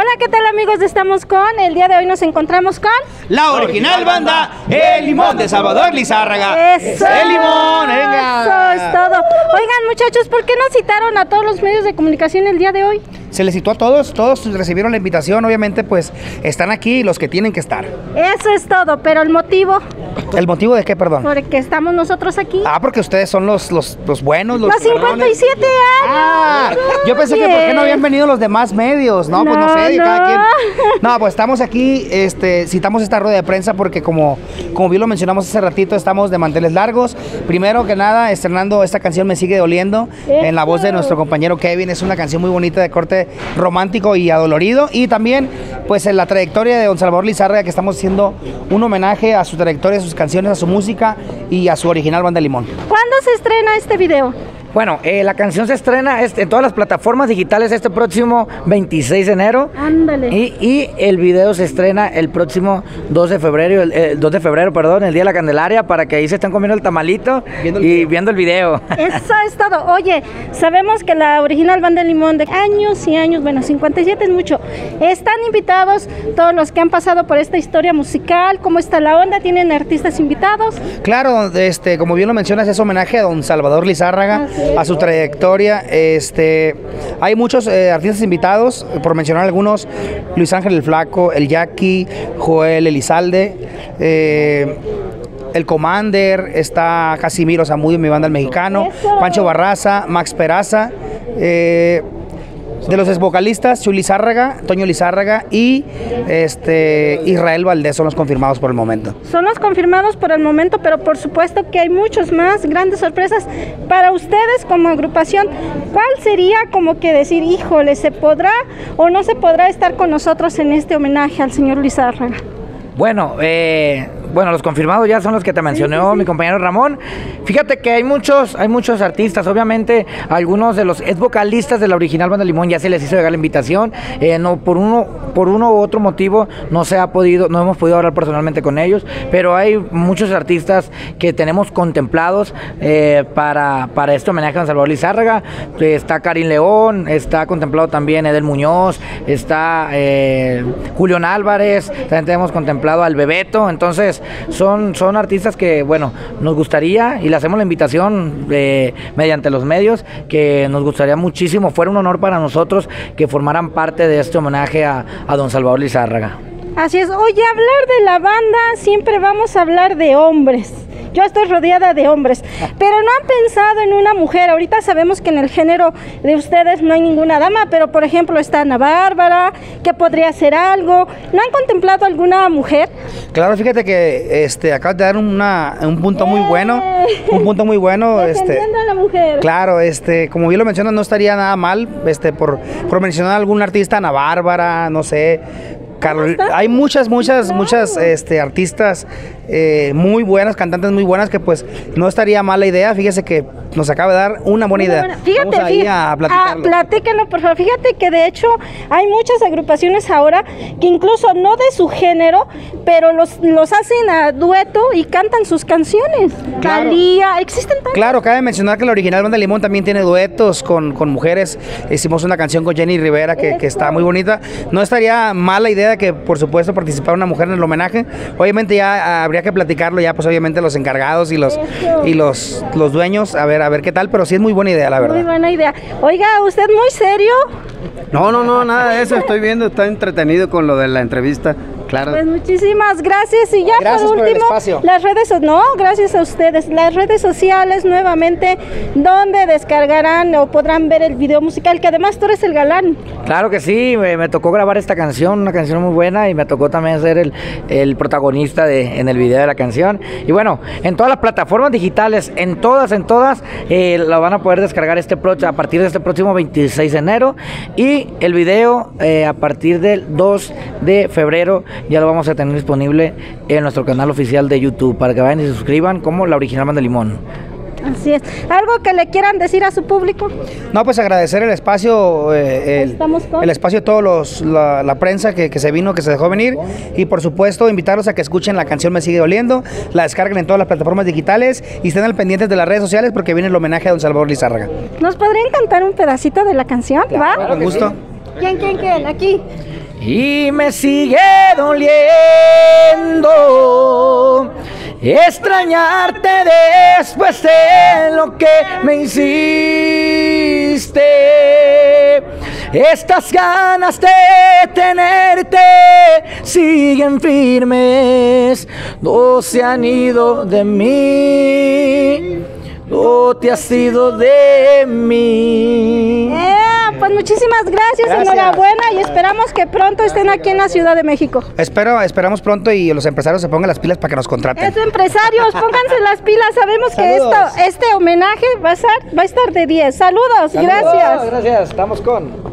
Hola, ¿qué tal amigos? Estamos con, el día de hoy nos encontramos con... La original banda, El Limón de Salvador Lizárraga. Eso. El Limón, venga. Eso es todo. Oigan muchachos, ¿por qué no citaron a todos los medios de comunicación el día de hoy? Se les citó a todos, todos recibieron la invitación, obviamente pues están aquí los que tienen que estar. Eso es todo, pero el motivo ¿El motivo de qué, perdón? por el que estamos nosotros aquí... Ah, porque ustedes son los, los, los buenos, los ¡Los cabrones. 57 años! Ah, yo pensé que por qué no habían venido los demás medios, no, pues no No, sé, no. cada quien. No, pues estamos aquí, este, citamos esta rueda de prensa porque como, como bien lo mencionamos hace ratito, estamos de manteles largos. Primero que nada, estrenando esta canción Me sigue doliendo en la voz de Eso. nuestro compañero Kevin. Es una canción muy bonita de corte romántico y adolorido. Y también, pues en la trayectoria de Don Salvador Lizárraga, que estamos haciendo un homenaje a su trayectoria, a sus canciones, a su música y a su original banda Limón. ¿Cuándo se estrena este video? Bueno, eh, la canción se estrena este, en todas las plataformas digitales este próximo 26 de enero. Ándale. Y, y el video se estrena el próximo 2 de febrero, el, el 2 de febrero, perdón, el día de la Candelaria, para que ahí se estén comiendo el tamalito Viendo el y video. viendo el video. Eso es todo. Oye, sabemos que la original banda de Limón de años y años, bueno, 57 es mucho. Están invitados todos los que han pasado por esta historia musical. ¿Cómo está la onda? ¿Tienen artistas invitados? Claro, este, como bien lo mencionas, es homenaje a don Salvador Lizárraga. A su trayectoria. Este, hay muchos eh, artistas invitados, por mencionar algunos, Luis Ángel el Flaco, el Jackie, Joel Elizalde, eh, el Commander, está Casimiro Zamudio, mi banda el mexicano. Pancho Barraza, Max Peraza. eh, de los ex vocalistas, Chu Lizárraga, Toño Lizárraga y este Israel Valdés son los confirmados por el momento. Son los confirmados por el momento, pero por supuesto que hay muchos más grandes sorpresas para ustedes como agrupación. ¿Cuál sería como que decir, híjole, se podrá o no se podrá estar con nosotros en este homenaje al señor Lizárraga? Bueno, eh, bueno, los confirmados ya son los que te mencionó mi compañero Ramón. Fíjate que hay muchos, hay muchos artistas, obviamente algunos de los ex vocalistas de la original banda Limón ya se les hizo llegar la invitación. eh, no por uno, por uno u otro motivo no se ha podido, no hemos podido hablar personalmente con ellos, pero hay muchos artistas que tenemos contemplados eh, para, para este homenaje a Don Salvador Lizárraga. Eh, Está Karim León, está contemplado también Edel Muñoz, está eh, Julián Álvarez, también tenemos contemplado al Bebeto, entonces son, son artistas que, bueno, nos gustaría y le hacemos la invitación eh, mediante los medios, que nos gustaría muchísimo, fuera un honor para nosotros que formaran parte de este homenaje a, a don Salvador Lizárraga. Así es, oye, hablar de la banda, siempre vamos a hablar de hombres. Yo estoy rodeada de hombres, pero no han pensado en una mujer. Ahorita sabemos que en el género de ustedes no hay ninguna dama, pero por ejemplo está Ana Bárbara, que podría hacer algo. ¿No han contemplado alguna mujer? Claro, fíjate que este acabas de dar una- un punto muy bueno, un punto muy bueno, este a la mujer. Claro, este, como bien lo mencionas, no estaría nada mal, este, por, por mencionar algún artista, Ana Bárbara, no sé, Carol- hay muchas, muchas, muchas, este, artistas eh, muy buenas, cantantes muy buenas, que pues no estaría mal la idea, fíjese que nos acaba de dar una buena idea. Bueno, Fíjate, Vamos ahí fíjate, a platicarlo. ah, platíquenlo, por favor. Fíjate que de hecho hay muchas agrupaciones ahora que incluso no de su género, pero los, los hacen a dueto y cantan sus canciones. Claro. Talía, existen tantas. Claro, cabe mencionar que la original Banda Limón también tiene duetos con, con mujeres. Hicimos una canción con Jenny Rivera que, que está muy bonita. No estaría mala idea que, por supuesto, participara una mujer en el homenaje. Obviamente ya ah, habría que platicarlo, ya pues obviamente los encargados y los y los, los dueños, a ver, a ver qué tal, pero sí es muy buena idea, la Muy verdad. buena idea. Oiga, usted muy serio. No, no, no, nada de eso. Estoy viendo, está entretenido con lo de la entrevista. Claro. Pues muchísimas gracias y ya Gracias por último las redes no gracias a ustedes. Las redes sociales nuevamente donde descargarán o podrán ver el video musical que además tú eres el galán. Claro que sí, me, me tocó grabar esta canción, una canción muy buena y me tocó también ser el, el protagonista de, en el video de la canción. Y bueno, en todas las plataformas digitales, en todas, en todas, eh, la van a poder descargar este pro- a partir de este próximo 26 de enero. Y el video eh, a partir del 2 de febrero ya lo vamos a tener disponible en nuestro canal oficial de YouTube. Para que vayan y se suscriban como la original Banda Limón. así es. Algo que le quieran decir a su público No, pues agradecer el espacio, eh, el, el espacio de todos los, la, la prensa que, que se vino, que se dejó venir. Y por supuesto invitarlos a que escuchen la canción Me Sigue Doliendo, la descarguen en todas las plataformas digitales y estén al pendientes de las redes sociales porque viene el homenaje a don Salvador Lizárraga. nos podrían cantar un pedacito de la canción va Con gusto. quién quién quién aquí y me sigue doliendo extrañarte después de lo que me hiciste. Estas ganas de tenerte siguen firmes, no se han ido de mí, no te has ido de mí. Pues muchísimas gracias, Gracias. enhorabuena y esperamos que pronto estén aquí en la Ciudad de México. Espero, esperamos pronto y los empresarios se pongan las pilas para que nos contraten. Eso, empresarios, pónganse las pilas. Sabemos que esto, este homenaje va a, estar, va a estar de 10. Saludos, Saludos, gracias. Gracias, estamos con.